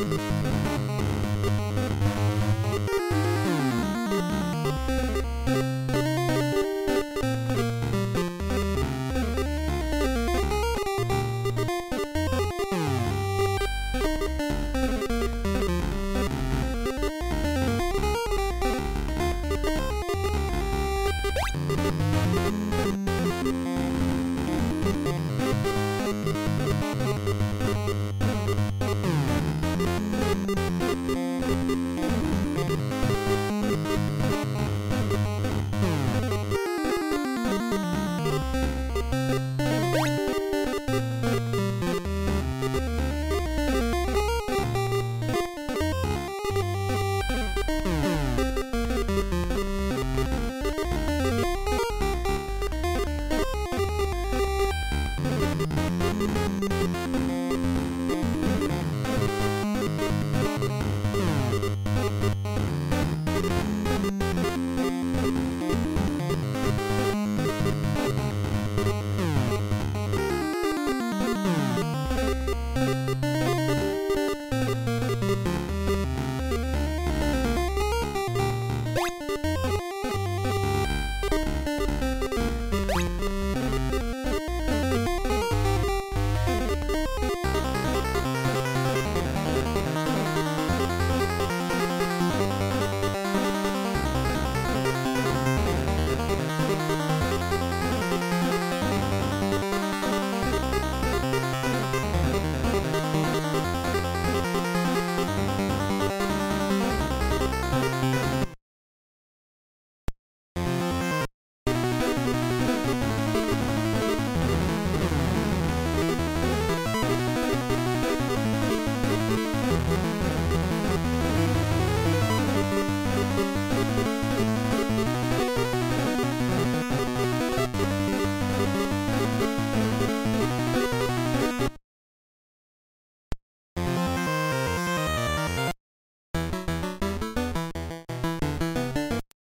Música